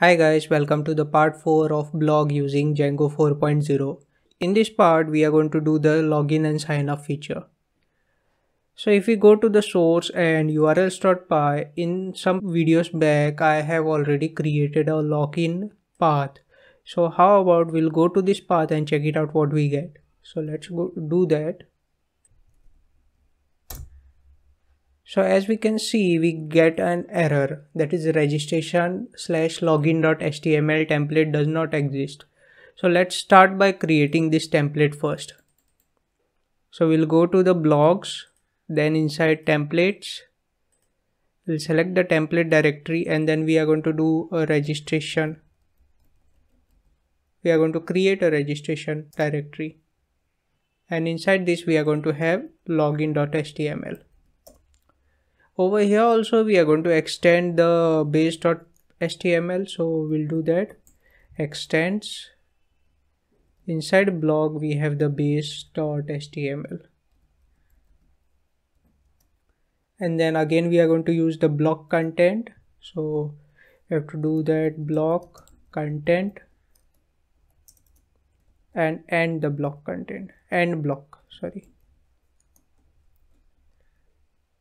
Hi guys, welcome to the part 4 of blog using Django 4.0. In this part, we are going to do the login and sign up feature. So if we go to the source and urls.py, in some videos back, I have already created a login path. So how about we'll go to this path and check it out what we get. So let's go do that. So as we can see, we get an error that is registration slash login.html template does not exist. So let's start by creating this template first. So we'll go to the blogs, then inside templates, we'll select the template directory and then we are going to do a registration. We are going to create a registration directory. And inside this we are going to have login.html over here also we are going to extend the base.html so we'll do that. Extends. Inside blog we have the base.html and then again we are going to use the block content. So we have to do that block content and end the block content. End block sorry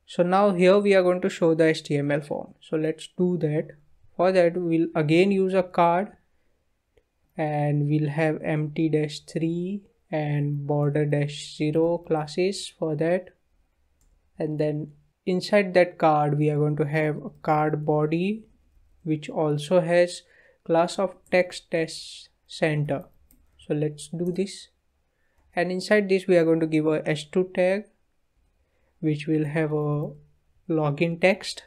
so now here we are going to show the html form. So let's do that. For that we'll again use a card and we'll have mt dash 3 and border dash 0 classes for that. And then inside that card we are going to have a card body which also has class of text dash center. So let's do this. And inside this we are going to give a h2 tag which will have a login text.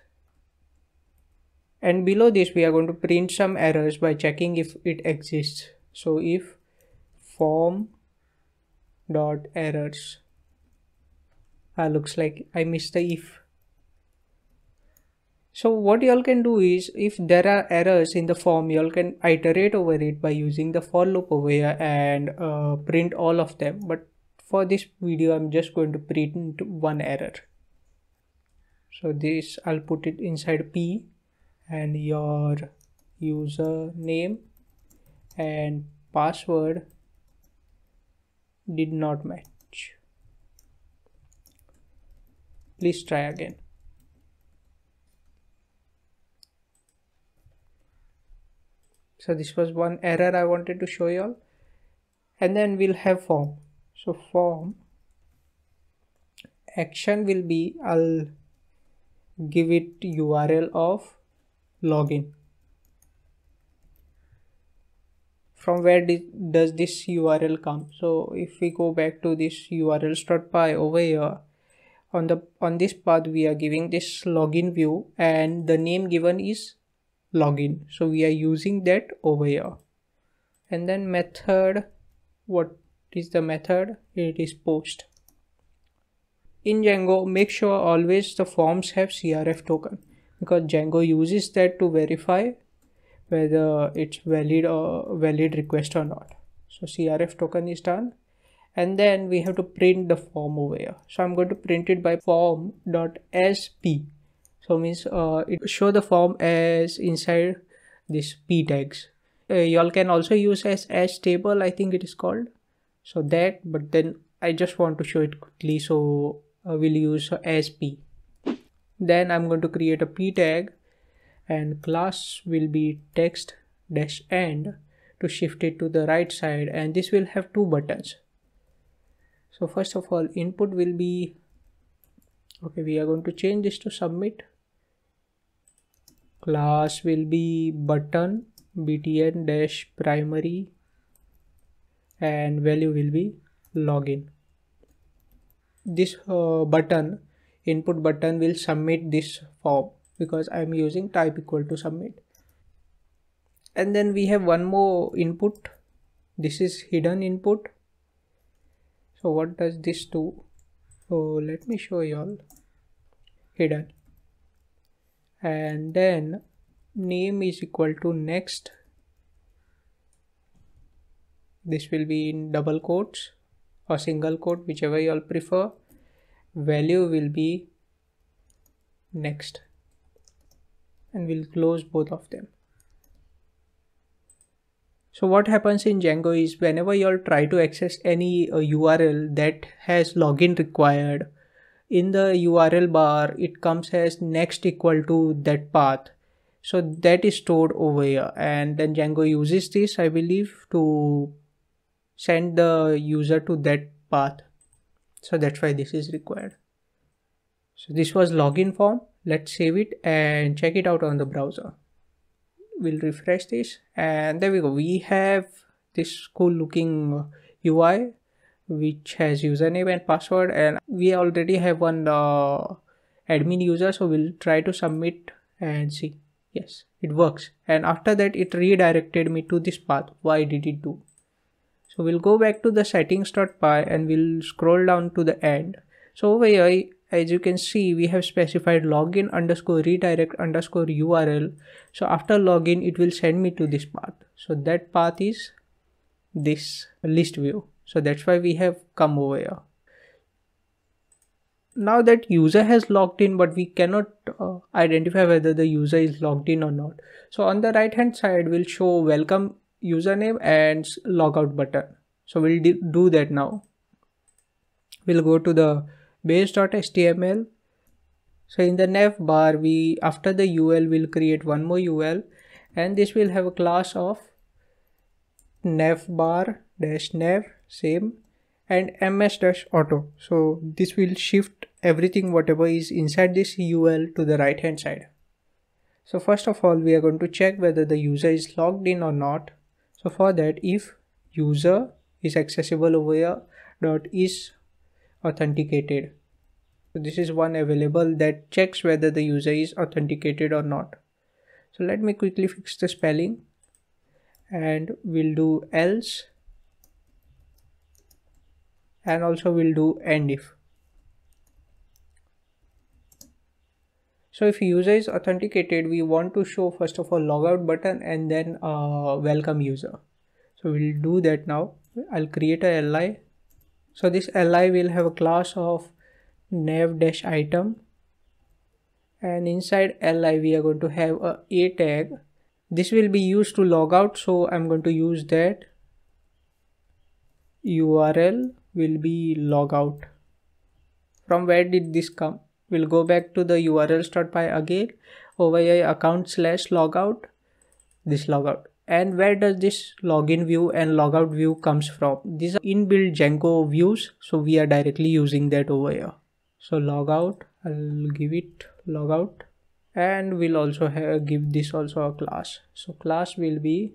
And below this we are going to print some errors by checking if it exists. So if form dot errors ah, looks like i missed the if. So what y'all can do is if there are errors in the form y'all can iterate over it by using the for loop over here and uh, print all of them. But for this video i'm just going to print one error. So this i'll put it inside p and your username and password did not match. Please try again. So this was one error i wanted to show you all. And then we'll have form so form action will be I'll give it URL of login. From where does this URL come? So if we go back to this urls.py over here on the on this path we are giving this login view and the name given is login. So we are using that over here. And then method what is the method it is post. In django make sure always the forms have csrf token because django uses that to verify whether it's valid or valid request or not. So csrf token is done and then we have to print the form over here. So i'm going to print it by form dot as p so means uh, it show the form as inside this p tags. Uh, y'all can also use as as table i think it is called so that but then i just want to show it quickly. So I will use as p. Then i'm going to create a p tag and class will be text dash end to shift it to the right side. And this will have two buttons. So first of all input will be okay we are going to change this to submit. Class will be button btn dash primary and value will be login. This uh, button input button will submit this form because i'm using type equal to submit. And then we have one more input. This is hidden input. So what does this do? So let me show you all. Hidden. And then name is equal to next this will be in double quotes or single quote whichever you all prefer. Value will be next. And we'll close both of them. So what happens in Django is whenever you all try to access any uh, URL that has login required, in the URL bar it comes as next equal to that path. So that is stored over here. And then Django uses this I believe to send the user to that path. So that's why this is required. So this was login form. Let's save it and check it out on the browser. We'll refresh this. And there we go. We have this cool looking UI which has username and password. And we already have one uh, admin user. So we'll try to submit and see. Yes it works. And after that it redirected me to this path. Why did it do so we'll go back to the settings.py and we'll scroll down to the end. So over here as you can see we have specified login underscore redirect underscore url so after login it will send me to this path. So that path is this list view. So that's why we have come over here. Now that user has logged in but we cannot uh, identify whether the user is logged in or not. So on the right hand side we'll show welcome username and logout button. So we'll do that now. We'll go to the base.html so in the nav bar we after the ul will create one more ul and this will have a class of nav bar dash nav same and ms dash auto. So this will shift everything whatever is inside this ul to the right hand side. So first of all we are going to check whether the user is logged in or not so for that if user is accessible over here dot is authenticated. So this is one available that checks whether the user is authenticated or not. So let me quickly fix the spelling and we'll do else and also we'll do end if. So if user is authenticated, we want to show first of all logout button and then uh, welcome user. So we'll do that now. I'll create a li so this li will have a class of nav dash item. And inside li we are going to have a a tag. This will be used to log out. So i'm going to use that url will be logout. From where did this come we'll go back to the urls.py again over here account slash logout this logout. And where does this login view and logout view comes from? These are inbuilt django views so we are directly using that over here so logout i'll give it logout. And we'll also have, give this also a class. So class will be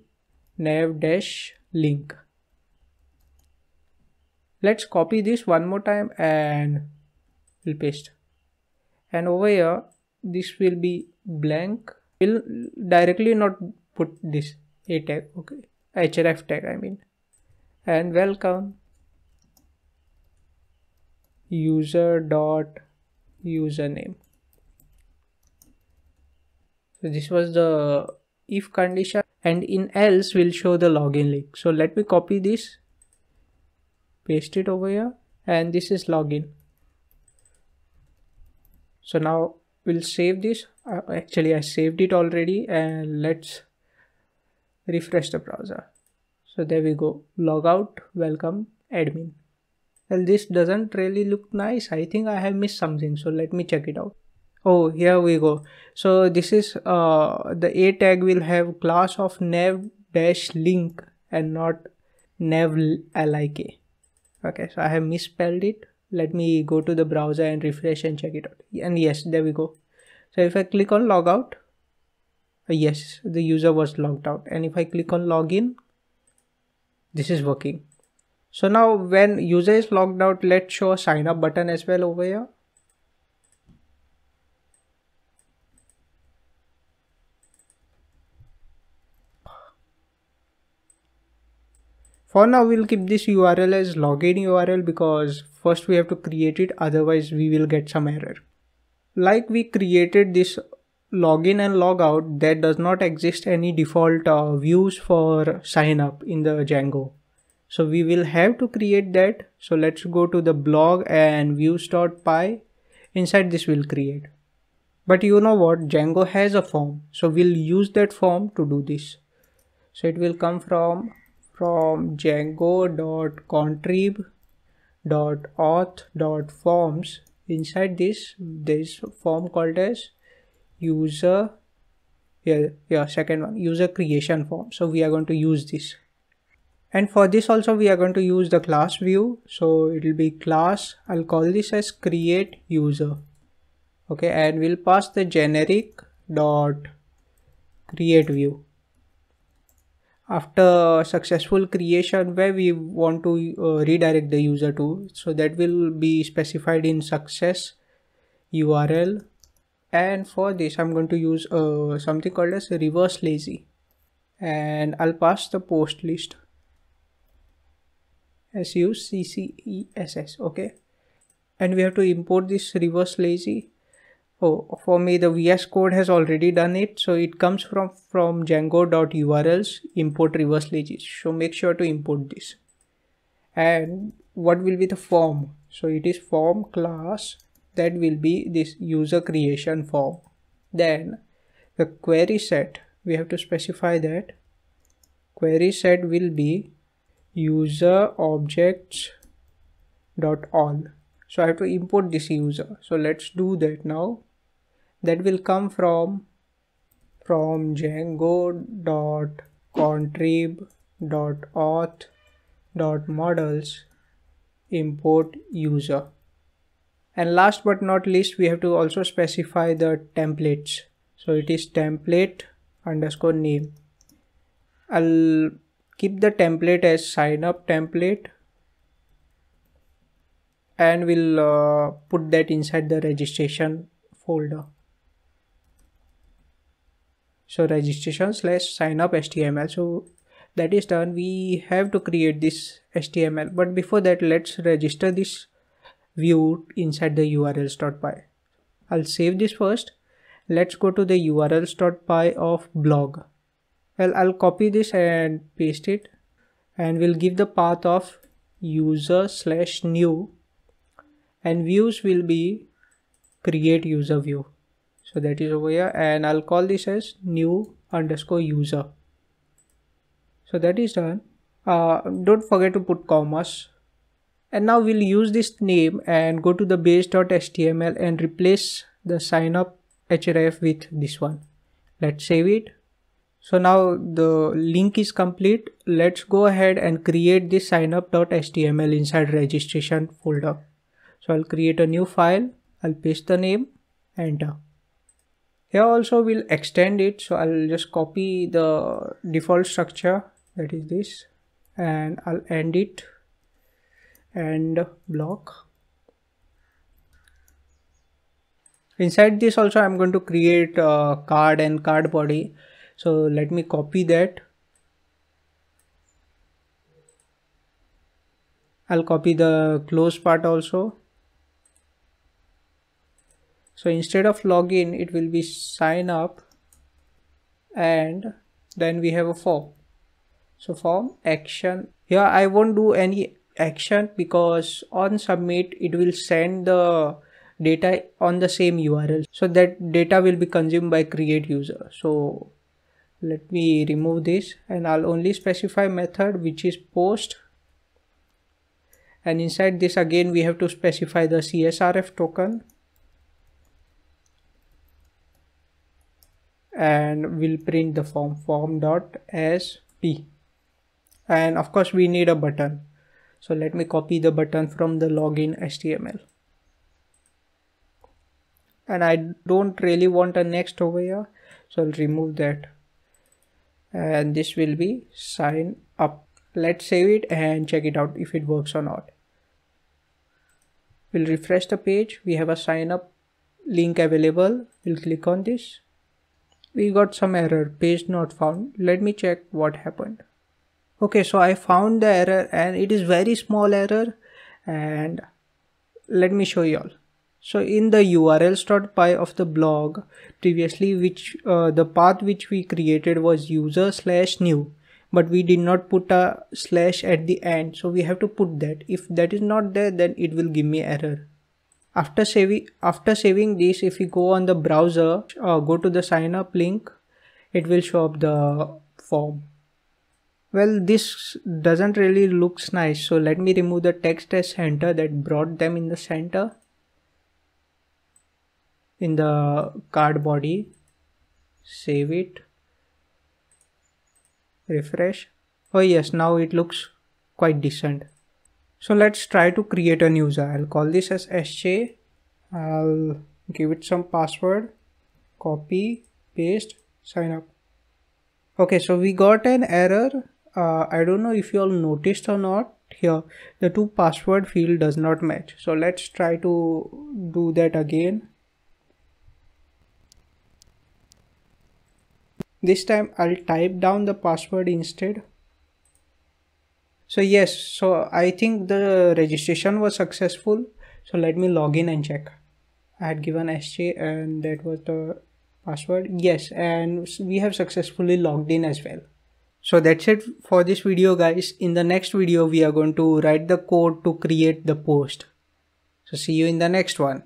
nav dash link. Let's copy this one more time and we'll paste and over here this will be blank. Will directly not put this a tag okay? Href tag i mean. And welcome. User dot username. So this was the if condition. And in else we'll show the login link. So let me copy this paste it over here. And this is login so now we'll save this. Uh, actually i saved it already and let's refresh the browser. So there we go. Logout welcome admin. Well this doesn't really look nice. I think i have missed something. So let me check it out. Oh here we go. So this is uh the a tag will have class of nav dash link and not nav lik okay so i have misspelled it let me go to the browser and refresh and check it out. And yes there we go. So if i click on logout uh, yes the user was logged out. And if i click on login this is working. So now when user is logged out let's show a sign up button as well over here For now, we'll keep this URL as login URL because first we have to create it, otherwise we will get some error. Like we created this login and logout there does not exist any default uh, views for sign up in the Django. So we will have to create that. So let's go to the blog and views.py. Inside this we'll create. But you know what? Django has a form. So we'll use that form to do this. so it will come from from django.contrib dot auth dot forms. Inside this there is form called as user yeah yeah second one user creation form. So we are going to use this. And for this also we are going to use the class view. So it will be class i'll call this as create user. Okay and we'll pass the generic dot create view after successful creation where we want to uh, redirect the user to. So that will be specified in success url and for this i'm going to use uh, something called as reverse lazy. And i'll pass the post list. S u c c e s s okay? And we have to import this reverse lazy oh for me the vs code has already done it. So it comes from from django.urls import reverse lazy so make sure to import this. And what will be the form? So it is form class that will be this user creation form. Then the query set we have to specify that. Query set will be user objects dot all. So i have to import this user. So let's do that now that will come from from django dot contrib dot auth dot models import user. And last but not least we have to also specify the templates. So it is template underscore name. I'll keep the template as sign up template and we'll uh, put that inside the registration folder so registration slash sign up html so that is done. We have to create this html but before that let's register this view inside the urls.py i'll save this first. Let's go to the urls.py of blog. Well i'll copy this and paste it. And we'll give the path of user slash new. And views will be create user view so that is over here. And I'll call this as new underscore user. So that is done. Uh, don't forget to put commas. And now we'll use this name and go to the base.html and replace the sign up href with this one. Let's save it. So now the link is complete. Let's go ahead and create this signup.html inside registration folder. So i'll create a new file. I'll paste the name. Enter here also we'll extend it so I'll just copy the default structure that is this and I'll end it. And block. Inside this also I'm going to create a card and card body. So let me copy that. I'll copy the close part also so instead of login it will be sign up and then we have a form. So form action. Here i won't do any action because on submit it will send the data on the same url so that data will be consumed by create user. So let me remove this and i'll only specify method which is post. And inside this again we have to specify the csrf token and we'll print the form form dot as p. And of course we need a button. So let me copy the button from the login html and i don't really want a next over here so i'll remove that. And this will be sign up. Let's save it and check it out if it works or not. We'll refresh the page. We have a sign up link available. We'll click on this we got some error. Page not found. Let me check what happened. Okay so i found the error and it is very small error and let me show you all. So in the urls.py of the blog previously which uh, the path which we created was user slash new but we did not put a slash at the end. So we have to put that. If that is not there then it will give me error after saving after saving this if we go on the browser uh, go to the sign up link it will show up the form. Well this doesn't really looks nice so let me remove the text as center that brought them in the center. In the card body save it. Refresh. Oh yes now it looks quite decent so let's try to create a new user i'll call this as sj i'll give it some password. Copy paste sign up. Okay so we got an error. Uh, i don't know if you all noticed or not here. The two password field does not match. So let's try to do that again. This time I'll type down the password instead so yes so I think the registration was successful. So let me log in and check. I had given SJ and that was the password. Yes and we have successfully logged in as well. So that's it for this video guys. In the next video we are going to write the code to create the post. So see you in the next one